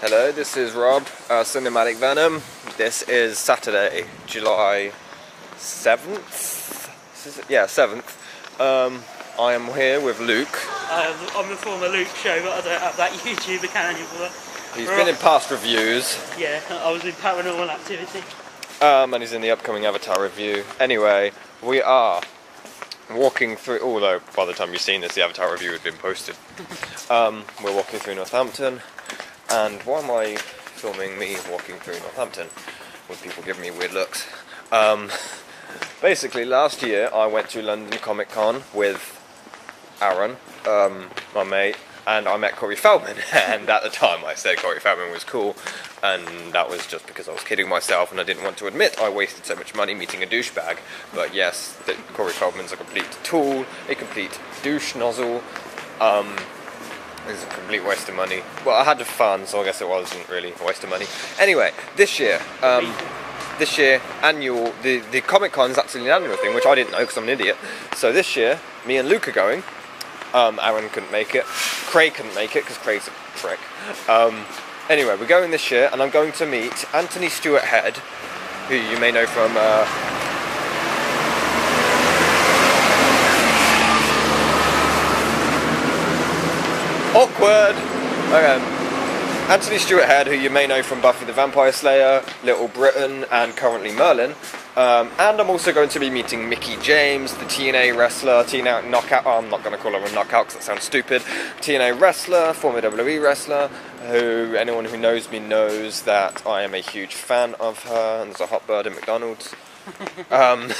Hello, this is Rob, uh, Cinematic Venom. This is Saturday, July 7th? Is? Yeah, 7th. Um, I am here with Luke. Um, I'm the former Luke show, but I don't have that YouTube account anymore. He's been in past reviews, Yeah, I was in paranormal activity. um, and he's in the upcoming Avatar review. Anyway, we are walking through, although by the time you've seen this, the Avatar review had been posted. Um, we're walking through Northampton, and why am I filming me walking through Northampton with people giving me weird looks? Um, basically, last year I went to London Comic Con with Aaron, um, my mate, and I met Corey Feldman. And at the time, I said Corey Feldman was cool, and that was just because I was kidding myself and I didn't want to admit I wasted so much money meeting a douchebag. But yes, that Corey Feldman's a complete tool, a complete douche nozzle. Um, it's a complete waste of money. Well, I had the fun, so I guess it wasn't really a waste of money. Anyway, this year, um, this year annual the the Comic Con is actually an annual thing, which I didn't know because I'm an idiot. So this year, me and Luke are going. Um, Aaron couldn't make it. Craig couldn't make it because Craig's a prick. Um, anyway, we're going this year, and I'm going to meet Anthony Stewart Head, who you may know from. Uh, Awkward. Okay. Anthony Stewart Head, who you may know from Buffy the Vampire Slayer, Little Britain, and currently Merlin. Um, and I'm also going to be meeting Mickie James, the TNA wrestler, TNA knockout. Oh, I'm not going to call her a knockout because that sounds stupid. TNA wrestler, former WWE wrestler, who anyone who knows me knows that I am a huge fan of her. And there's a hot bird in McDonald's. um,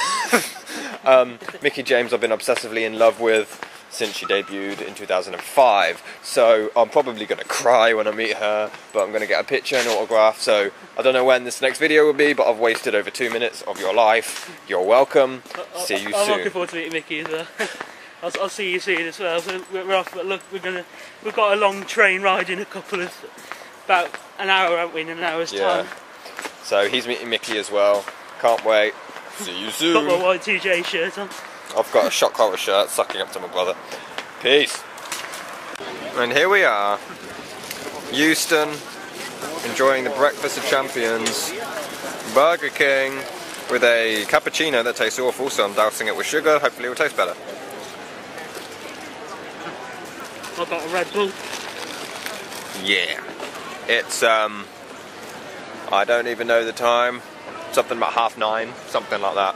um, Mickie James, I've been obsessively in love with since she debuted in 2005. So I'm probably going to cry when I meet her, but I'm going to get a picture and autograph. So I don't know when this next video will be, but I've wasted over two minutes of your life. You're welcome. See you soon. I'm soon. looking forward to meeting Mickie as well. I'll, I'll see you soon as well. So we're off. But look, we're gonna we've got a long train ride in a couple of about an hour, haven't we? In an hour's Yeah. time. So he's meeting Mickie as well. Can't wait. See you soon. Got my soon. Y2J shirt on. I've got a shock horror shirt sucking up to my brother. Peace. And here we are, Euston, enjoying the breakfast of champions, Burger King, with a cappuccino that tastes awful, so I'm dousing it with sugar. Hopefully, it will taste better. I've got a Red Bull. Yeah. It's, um, I don't even know the time. Something about half nine, something like that.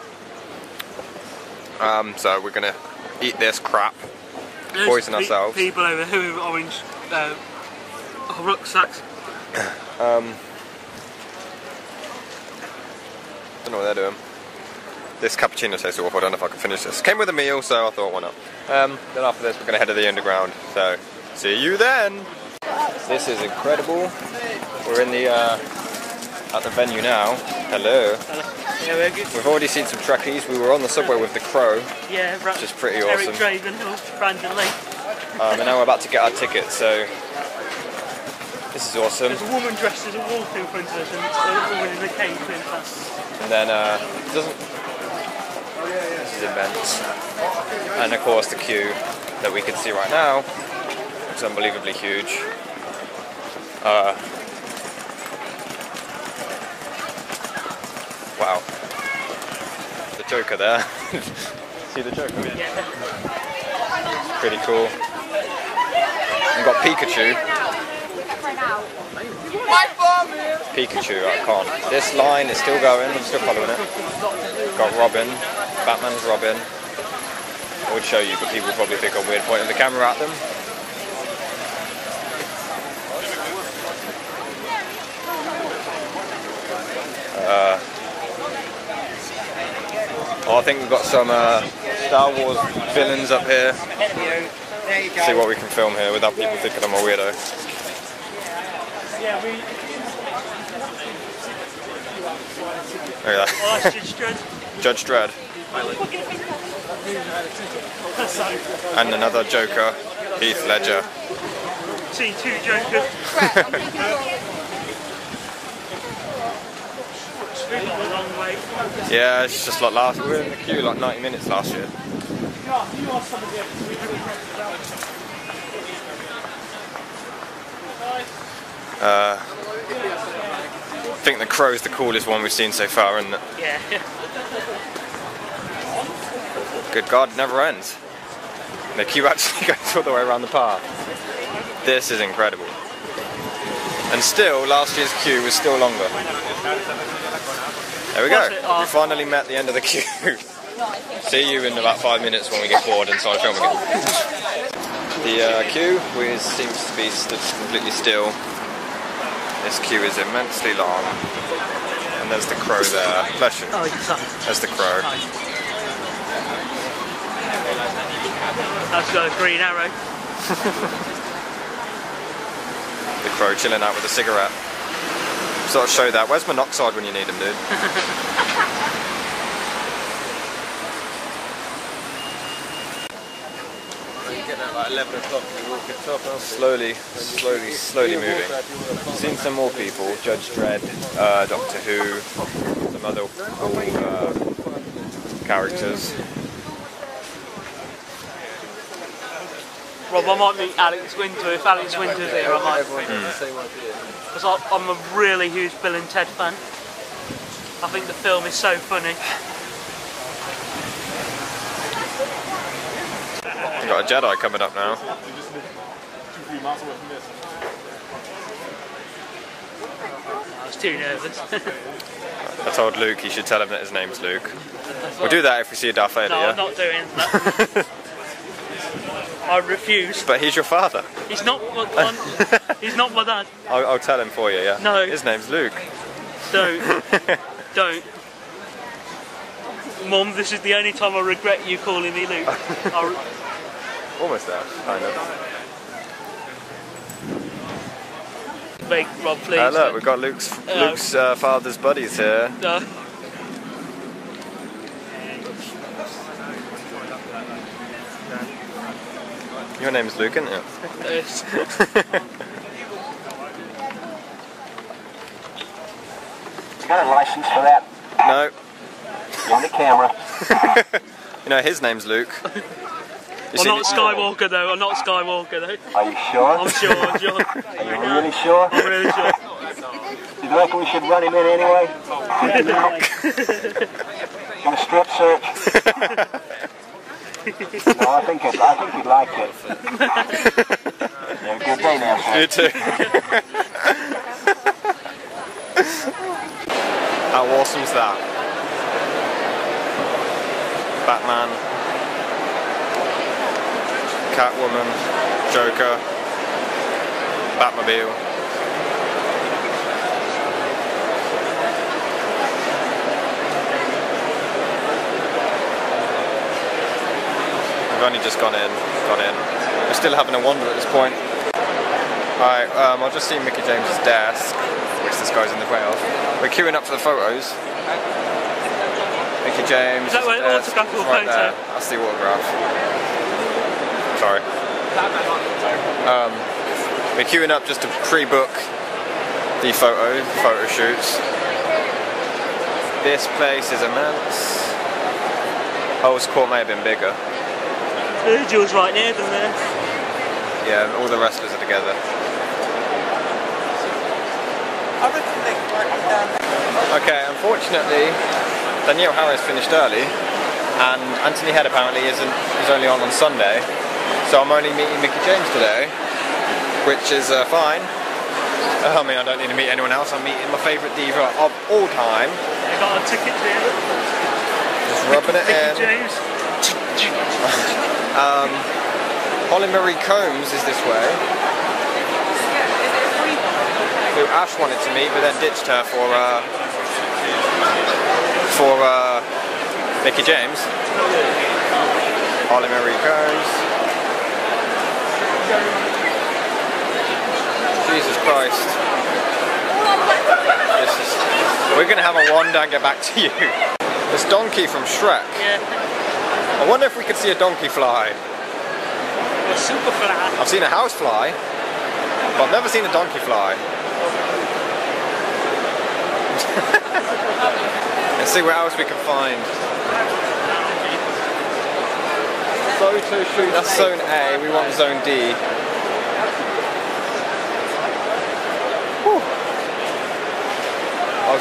Um, so we're gonna eat this crap. There's Poison ourselves. People over here with orange uh, rucksacks. Um, don't know what they're doing. This cappuccino tastes awful. I don't know if I can finish this. Came with a meal, so I thought, why not? Um, then after this, we're gonna head to the underground. So, see you then. This is incredible. We're in the uh, at the venue now. Hello. Yeah, we're good. We've already seen some Trekkies. We were on the subway with the Crow, Yeah, Ra- which is pretty Eric awesome. Draven, Brandon Lee. Um, and now we're about to get our ticket, So, this is awesome. There's a woman dressed as a wolf in front of us and a woman in a cape in front. And then uh, doesn't. This is immense. And of course the queue that we can see right now is unbelievably huge. Uh, wow. The Joker there. see the Joker? Yeah. Pretty cool. We've got Pikachu. Pikachu, I can't. This line is still going, I'm still following it. Got Robin, Batman's Robin. I would show you, but people would probably think I'm weird pointing the camera at them. Uh, oh, I think we've got some uh, Star Wars villains up here. See what we can film here without people thinking I'm a weirdo. Yeah, we. Look at Oh, that. that's just Dredd. Judge Dredd. And another Joker, Heath Ledger. see two Jokers. We've got a long way. Yeah, it's just like last. We were in the queue like 90 minutes last year. Uh, I think the crow is the coolest one we've seen so far, and Yeah. good God, it never ends. The queue actually goes all the way around the park. This is incredible. And still, last year's queue was still longer. There we go. We finally met the end of the queue. See you in about five minutes when we get bored and start filming again. The uh, queue seems to be stood completely still. This queue is immensely long. And there's the crow there. Bless you. Oh. There's the crow. That's got a green arrow. The crow chilling out with a cigarette. Sort of show that. Where's monoxide when you need him, dude? Slowly, slowly, slowly moving. Seen some more people. Judge Dredd, uh, Doctor Who, some other cool uh, characters. Rob, I might meet Alex Winter. If Alex Winter's here, I might. Because I'm a really huge Bill and Ted fan. I think the film is so funny. We've got a Jedi coming up now. I was too nervous. I told Luke he should tell him that his name's Luke. We'll do that if we see a Darth Vader, No, yeah? I'm not doing that. I refuse. But he's your father. He's not. My, he's not my dad. I'll, I'll tell him for you, yeah? No. His name's Luke. Don't. Don't. Mom, this is the only time I regret you calling me Luke. Almost there, kind of. Make Rob, please. Uh, look, we've got Luke's Hello. Luke's uh, father's buddies here. No. Your name's Luke, isn't it? It's- You got a license for that? No. On the camera. You know, his name's Luke. You I'm seen not it- Skywalker though. I'm not Skywalker though. Are you sure? I'm sure. I'm sure. Are you really sure? I'm really sure. Do you reckon we should run him in anyway? Give a strip search? no, I think it, I think you'd like it. Yeah, good day now, sir. You too. How awesome's that? Batman, Catwoman, Joker, Batmobile. Only just gone in, got in. We're still having a wander at this point. Alright, um, I've just seen Mickie James's desk, which this guy's in the way of. We're queuing up for the photos. Mickie James. Is that where desk autograph or right photo? there. That's the autograph. Sorry. Um, we're queuing up just to pre-book the photo, photo shoots. This place is immense. Earl's Court may have been bigger. Virgil's right near them there. Yeah, all the wrestlers are together. Okay, unfortunately, Danielle Harris finished early, and Anthony Head apparently isn't is only on on Sunday, so I'm only meeting Mickie James today, which is uh, fine. I mean, I don't need to meet anyone else. I'm meeting my favourite diva of all time, They got a ticket there. just rubbing it Mickie in. James. Holly Marie Combs is this way. Who Ash wanted to meet, but then ditched her for uh, for uh, Mickie James. Holly Marie Combs. Jesus Christ. Is. We're gonna have a wander and get back to you. This donkey from Shrek. Yeah. I wonder if we could see a donkey fly. A super flat. I've seen a house fly, but I've never seen a donkey fly. Let's see what else we can find. Photo shoot. That's zone A. We want zone D. Whew.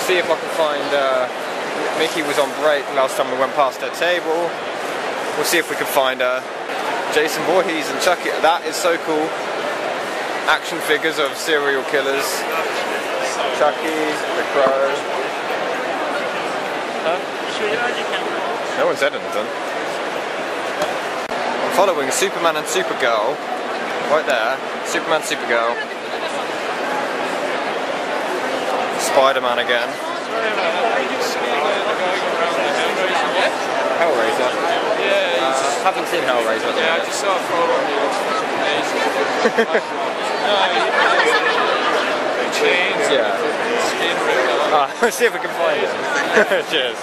see if I can find. Uh, Mickie was on break last time we went past her table. We'll see if we can find her. Jason Voorhees and Chucky. That is so cool. Action figures of serial killers. Chucky, the Crow. Show you around your camera. No one said anything. I'm following Superman and Supergirl. Right there. Superman, Supergirl. Spider-Man again. Hellraiser. Yeah, Uh, haven't seen Hellraiser. at yeah, I just saw a photo of you a couple days No, he chains, Yeah. skin ripped off. Ah, let's see if we can find it. Cheers.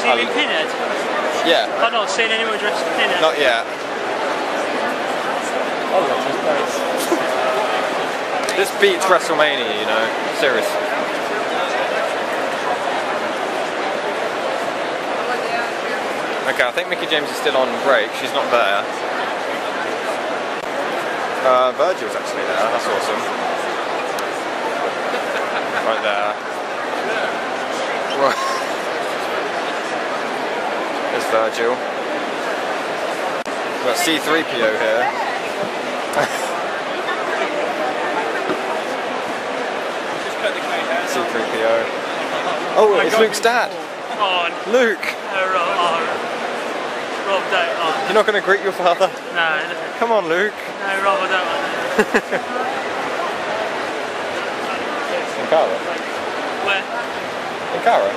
See you in Pinhead? Yeah, I've not seen anyone dressed as Pinhead. not yet. this beats WrestleMania, you know. Seriously. Okay, I think Mickie James is still on break. She's not there. Uh, Virgil's actually there. That's awesome. Right there. Right. There's Virgil. We've got C3PO here. C3PO. Oh, it's Luke's dad. Come On. Luke, Uh, Rob, oh, Rob, don't. Oh, you're not going to greet your father? no, no, Come on, Luke. no, Rob, I don't want Linkara. Where? Linkara.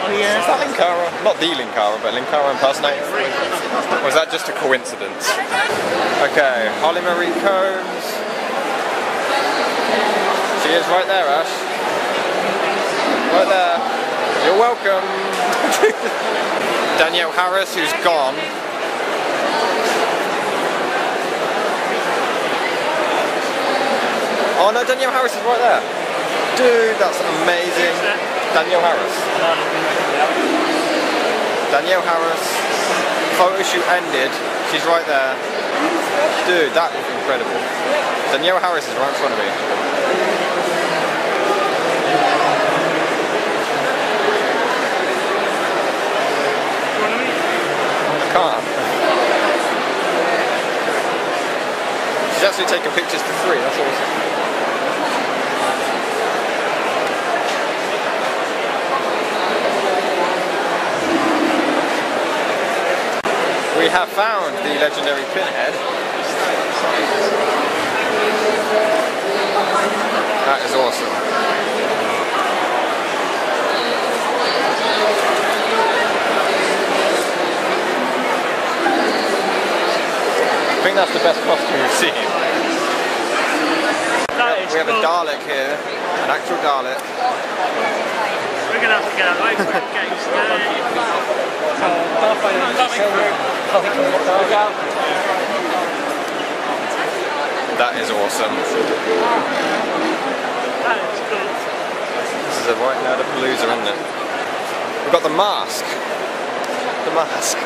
Oh, yeah. Is that Linkara? Not the Linkara, but Linkara impersonator? Or was that just a coincidence? Okay, Holly Marie Combs. She is right there, Ash. Right there. You're welcome. Danielle Harris, who's gone. Oh no, Danielle Harris is right there. Dude, that's amazing. Danielle Harris. Danielle Harris. Photo shoot ended. She's right there. Dude, that is incredible. Danielle Harris is right in front of me. I can't. She's actually pictures. That's awesome. We have found the legendary pinhead. That is awesome. Think that's the best costume we've seen. We have a cool. Dalek here, an actual Dalek. We're gonna have to get out of the way for gets. That is awesome. That is cool. This is a right now the palooza, isn't it? We've got the mask. The mask.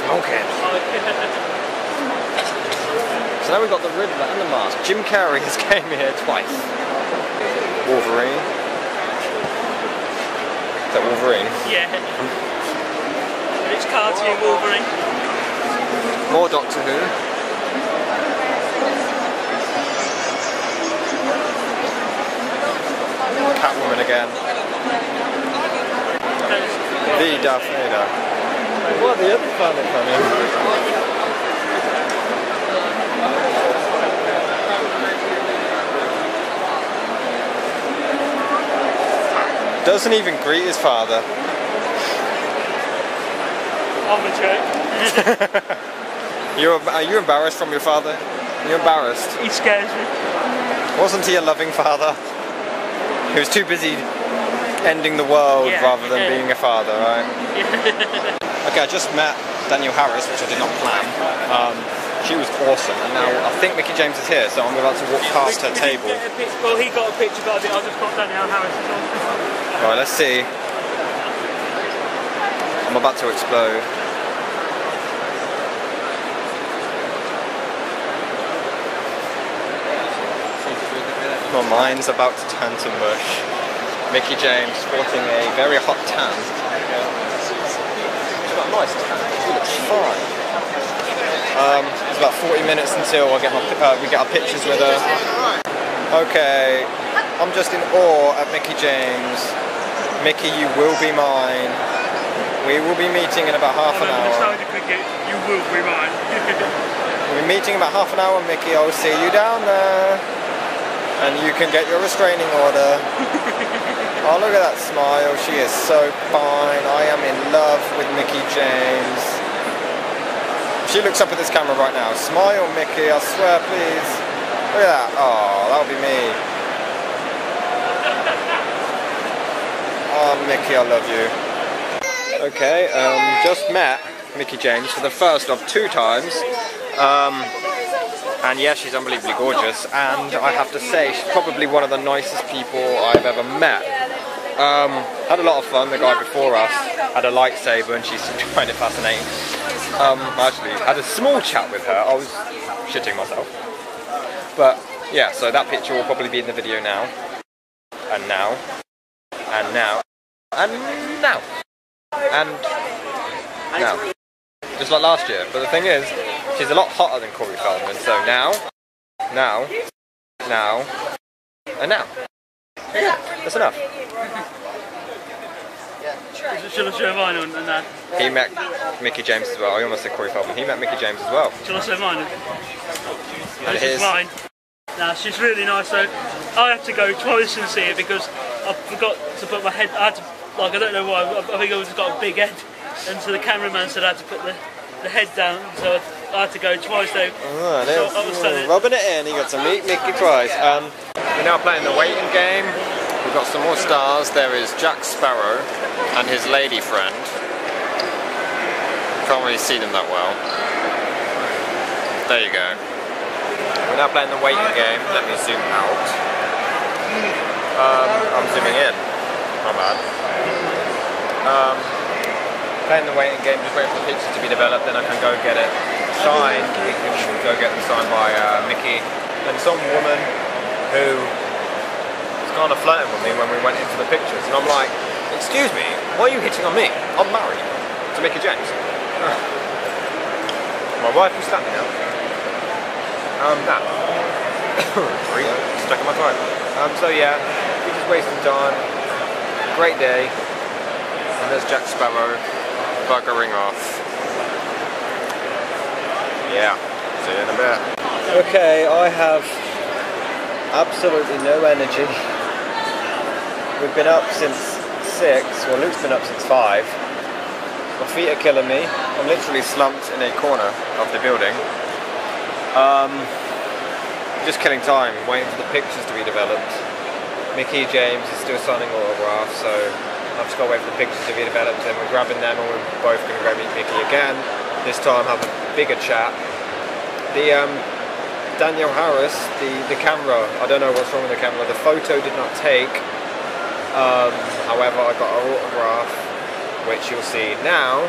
Smoking. So now we've got the Riddler and the mask. Jim Carrey has came here twice. Wolverine. Is that Wolverine? Yeah. It's cartoon Wolverine. More Doctor Who. Catwoman again. The Darth Vader. What the other planet coming? Doesn't even greet his father. On the joke. You are you embarrassed from your father? You're embarrassed. He scares me. Wasn't he a loving father? He was too busy ending the world Yeah. rather than Yeah. being a father, right? okay, I just met Danielle Harris, which I did not plan. Um, she was awesome, and now I think Mickie James is here, so I'm about to walk past her table. didn't get a pic- Well, he got a picture, but I did- I just got Danielle Harris. as well. Right, let's see. I'm about to explode. My mind's about to turn to mush. Mickie James sporting a very hot tan. She's got a nice tan. She looks fine. Um, it's about 40 minutes until I get my, uh, we get our pictures with her. Okay, I'm just in awe at Mickie James. Mickie, you will be mine. We will be meeting in about half an hour. when it's time to cricket, you will be mine. We'll be meeting in about half an hour, Mickie. I'll see you down there. And you can get your restraining order. oh, look at that smile. She is so fine. I am in love with Mickie James. She looks up at this camera right now. Smile, Mickie. I swear, please. Look at that. Oh, that'll be me. Oh, Mickie, I love you. Okay, um, just met Mickie James for the first of two times. Um, and yeah, she's unbelievably gorgeous. And I have to say, she's probably one of the nicest people I've ever met. Um, had a lot of fun. The guy before us had a lightsaber, and she seemed to find it fascinating. Um, I actually had a small chat with her. I was shitting myself. But yeah, so that picture will probably be in the video now, and now, and now, and now, and now. Just like last year. But the thing is, she's a lot hotter than Corey Feldman. So now, now, now, and now. Yeah, that's enough. Shall I show mine and that? He met Mickie James as well. I almost said Corey Feldman. He met Mickie James as well. Shall I show mine? And this is mine. Now she's really nice. So I have to go twice and see it because I forgot to put my head. I had to, like I don't know why. I, I think I was got a big head, and so the cameraman said I had to put the, the head down. So I had to go twice. So, Oh, so I was done rubbing it in. He got to meet Mickie twice. Um, we're now playing the waiting game. We've got some more stars. There is Jack Sparrow and his lady friend. Can't really see them that well. There you go. We're now playing the waiting game. Let me zoom out. Um, I'm zooming in. My bad. Um, playing the waiting game, just waiting for the pictures to be developed, then I can go get it signed. We can go get them signed by uh, Mickie and some woman who was kind of flirting with me when we went into the pictures. And I'm like, excuse me, why are you hitting on me? I'm married to Mickie James. My wife will slap me now. Um, that. Stuck in my throat. Um, so yeah, we're just wasting time. Great day. And there's Jack Sparrow buggering off. Yeah, see you in a bit. Okay, I have absolutely no energy. We've been up since six, well Luke's been up since five. My feet are killing me. I'm literally slumped in a corner of the building. Um, just killing time, waiting for the pictures to be developed. Mickie James is still signing autographs, so I've just got to wait for the pictures to be developed and we're grabbing them and we're both going to meet Mickie again. This time have a bigger chat. The um, Danielle Harris, the, the camera, I don't know what's wrong with the camera, the photo did not take. Um, however, I got her autograph, which you'll see now.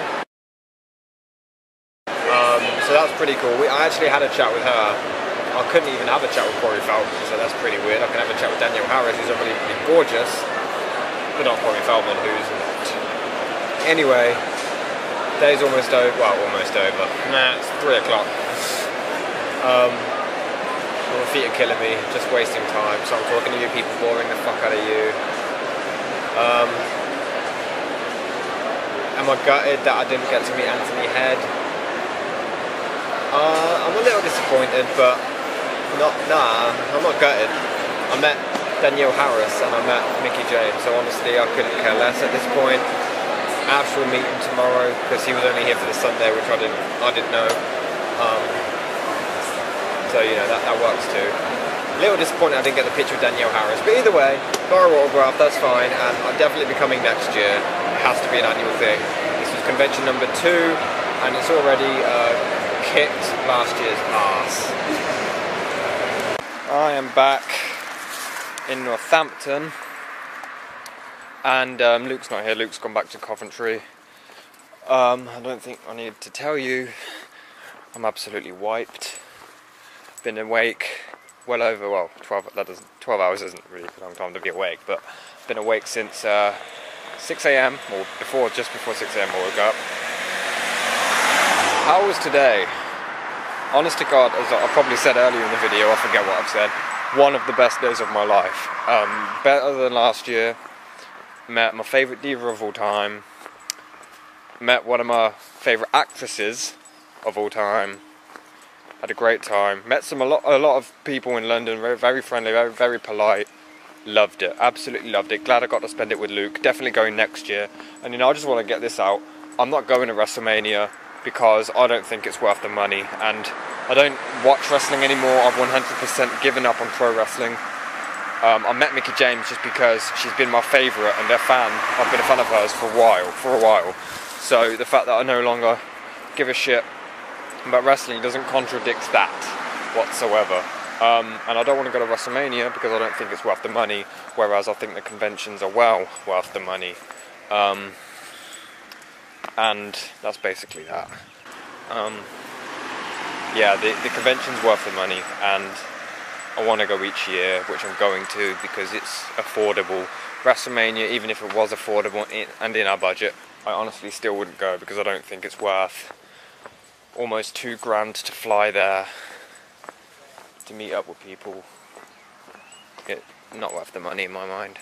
Um, so that's pretty cool. We, I actually had a chat with her. I couldn't even have a chat with Corey Feldman, so that's pretty weird. I can have a chat with Danielle Harris, who's unbelievably gorgeous, but not Corey Feldman, who's not. Anyway, day's almost over. Well, almost over. Nah, it's three o'clock. Um, my feet are killing me, just wasting time. So I'm talking to you people, boring the fuck out of you. Um, am I gutted that I didn't get to meet Anthony Head? Uh, I'm a little disappointed, but not. Nah, I'm not gutted. I met Danielle Harris and I met Mickie James, so honestly, I couldn't care less at this point. Ash will meet him tomorrow because he was only here for the Sunday, which I didn't. I didn't know. Um, so you know that, that works too. A little disappointed I didn't get the picture of Danielle Harris, but either way, her autograph. That's fine, and I'll definitely be coming next year. It has to be an annual thing. This is convention number two, and it's already uh, kicked last year's ass. I am back in Northampton, and um, Luke's not here. Luke's gone back to Coventry. Um, I don't think I need to tell you. I'm absolutely wiped. Been awake well over well 12 that doesn't 12 hours isn't really a long time to be awake, but I've been awake since uh, 6 a.m. or before just before 6 a.m. I woke up. How was today? Honest to God, as I probably said earlier in the video, I forget what I've said. One of the best days of my life. Um, better than last year. Met my favourite diva of all time. Met one of my favourite actresses of all time. Had a great time. Met some a lot a lot of people in London. Very very friendly. Very very polite. Loved it. Absolutely loved it. Glad I got to spend it with Luke. Definitely going next year. And you know I just want to get this out. I'm not going to WrestleMania because I don't think it's worth the money and I don't watch wrestling anymore. I've 100% given up on pro wrestling. Um, I met Mickie James just because she's been my favourite and a fan. I've been a fan of hers for a while, for a while. So the fact that I no longer give a shit about wrestling doesn't contradict that whatsoever. Um, and I don't want to go to WrestleMania because I don't think it's worth the money, whereas I think the conventions are well worth the money. Um, and that's basically that. Um, yeah, the, the convention's worth the money, and I want to go each year, which I'm going to because it's affordable. WrestleMania, even if it was affordable and in our budget, I honestly still wouldn't go because I don't think it's worth almost two grand to fly there to meet up with people. It not worth the money in my mind.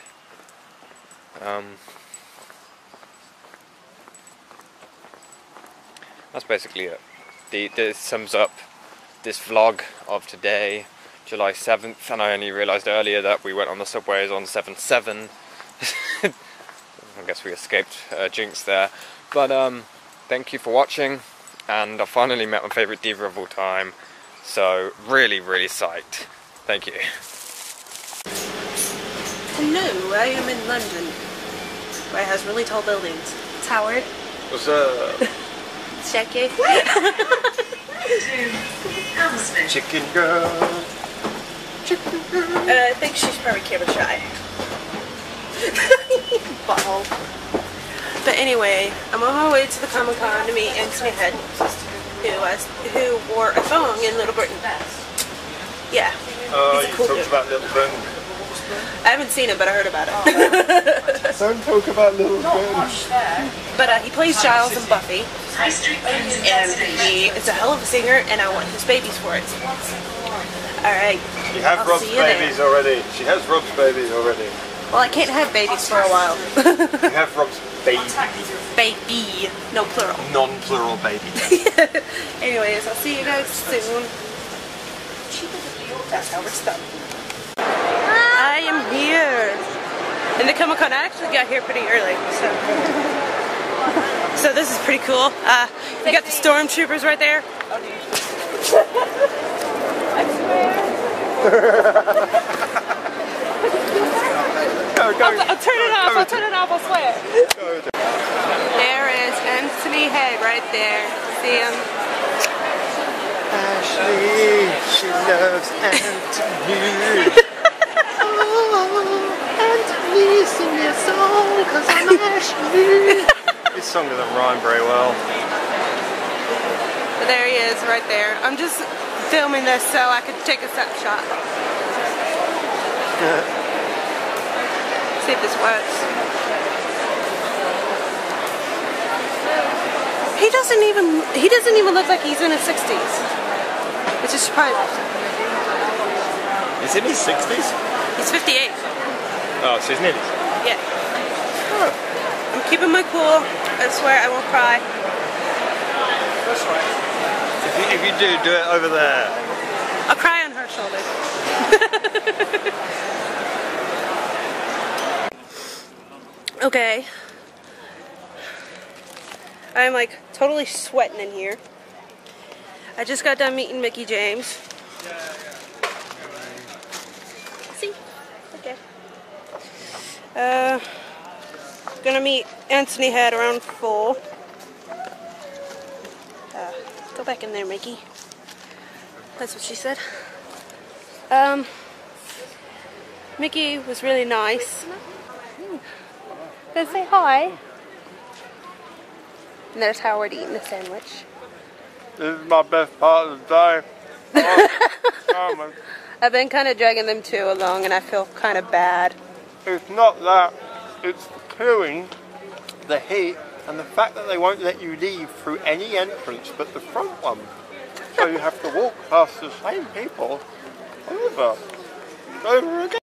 Um, that's basically it. The, this sums up this vlog of today, July 7th, and I only realised earlier that we went on the subways on 7-7. I guess we escaped uh, Jinx there. But um, thank you for watching, and I finally met my favourite diva of all time, so really, really psyched. Thank you. Hello, I am in London, where it has really tall buildings. It's Howard. What's up? It's Jackie. Chicken girl. Uh, I think she's probably camera shy. Butthole. But anyway, I'm on my way to the Comic Con to meet Anthony Head, who was, who wore a thong in Little Britain. Yeah. Oh, He's a cool dude. about Little Ben. I haven't seen it, but I heard about it. Don't talk about Little Britain. but uh, he plays Giles in Buffy, and he is a hell of a singer, and I want his babies for it. All right. You have I'll Rob's see you there. babies already. She has Rob's babies already. Well, I can't have babies for a while. You have Rob's baby. Baby, no plural. Non-plural baby. Anyways, I'll see you guys soon. That's how we're done. I am here. And the Comic Con I actually got here pretty early, so. So this is pretty cool. Uh, you got the stormtroopers right there. Go, go. I'll, I'll turn it off. I'll turn it off. I swear. There is Anthony Head right there. See him? Ashley, she loves Anthony. oh, Anthony, sing your song, cause I'm Ashley. this song doesn't rhyme very well. But there he is right there. I'm just filming this so I could take a snapshot. See if this works. He doesn't even he doesn't even look like he's in his 60s. Which is surprising. He's in his 60s? He's 58. Oh, so he's nearly. Yeah. I'm keeping my cool. I swear I won't cry. If you, if you do, do it over there. I'll cry on her shoulder. okay. I'm like totally sweating in here. I just got done meeting Mickie James. See? Okay. Uh, gonna meet Anthony Head around four. Uh, go back in there, Mickie. That's what she said. Um, Mickie was really nice. Go say hi. And there's Howard eating a sandwich. This is my best part of the day. Oh, I've been kind of dragging them too along, and I feel kind of bad. It's not that. It's clearing the heat and the fact that they won't let you leave through any entrance but the front one. So you have to walk past the same people over, over again.